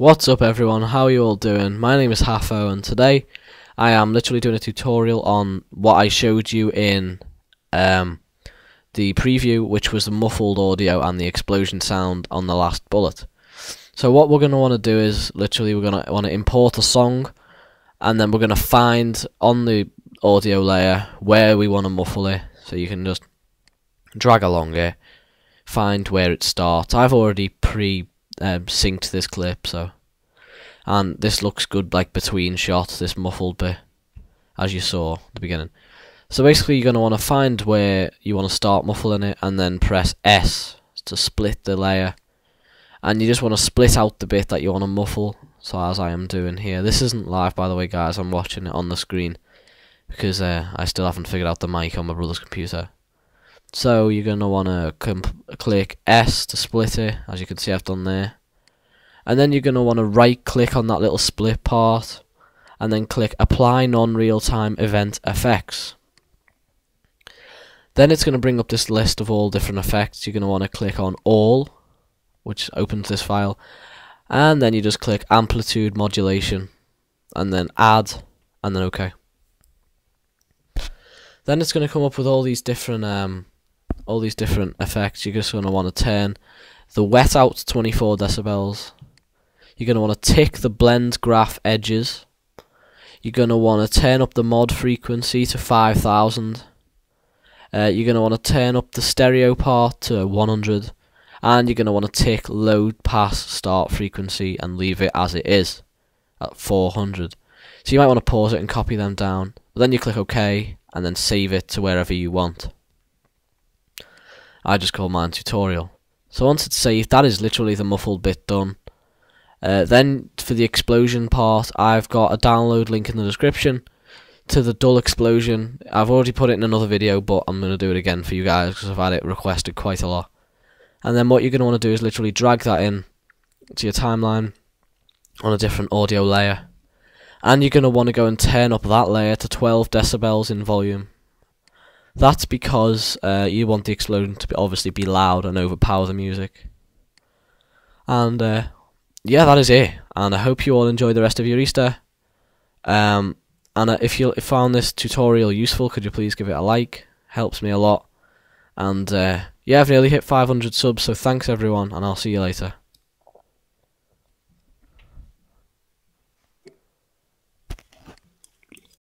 What's up everyone, how are you all doing? My name is Hafo and today I am literally doing a tutorial on what I showed you in um, the preview which was the muffled audio and the explosion sound on the last bullet. So what we're going to want to do is literally we're going to want to import a song and then we're going to find on the audio layer where we want to muffle it so you can just drag along it find where it starts. I've already pre um, synced this clip, so and this looks good like between shots, this muffled bit, as you saw at the beginning. So basically, you're gonna want to find where you want to start muffling it, and then press S to split the layer, and you just want to split out the bit that you want to muffle. So as I am doing here, this isn't live by the way, guys. I'm watching it on the screen because uh, I still haven't figured out the mic on my brother's computer. So you're going to want to click S to split it, as you can see I've done there. And then you're going to want to right click on that little split part, and then click Apply Non-Real-Time Event Effects. Then it's going to bring up this list of all different effects. You're going to want to click on All, which opens this file, and then you just click Amplitude Modulation, and then Add, and then OK. Then it's going to come up with all these different um, all these different effects, you're just going to want to turn the wet out to 24 decibels. You're going to want to tick the blend graph edges. You're going to want to turn up the mod frequency to 5000. Uh, you're going to want to turn up the stereo pan to 100. And you're going to want to tick low pass start frequency and leave it as it is at 400. So you might want to pause it and copy them down. But then you click OK and then save it to wherever you want. I just call mine tutorial. So once it's saved, that is literally the muffled bit done. Uh, then for the explosion part, I've got a download link in the description to the dull explosion. I've already put it in another video, but I'm going to do it again for you guys because I've had it requested quite a lot. And then what you're going to want to do is literally drag that in to your timeline on a different audio layer. And you're going to want to go and turn up that layer to 12 decibels in volume. That's because uh, you want the explosion to be obviously be loud and overpower the music. And uh, yeah, that is it. And I hope you all enjoy the rest of your Easter. Um, and uh, if you found this tutorial useful, could you please give it a like? Helps me a lot. And uh, yeah, I've nearly hit 500 subs, so thanks everyone, and I'll see you later.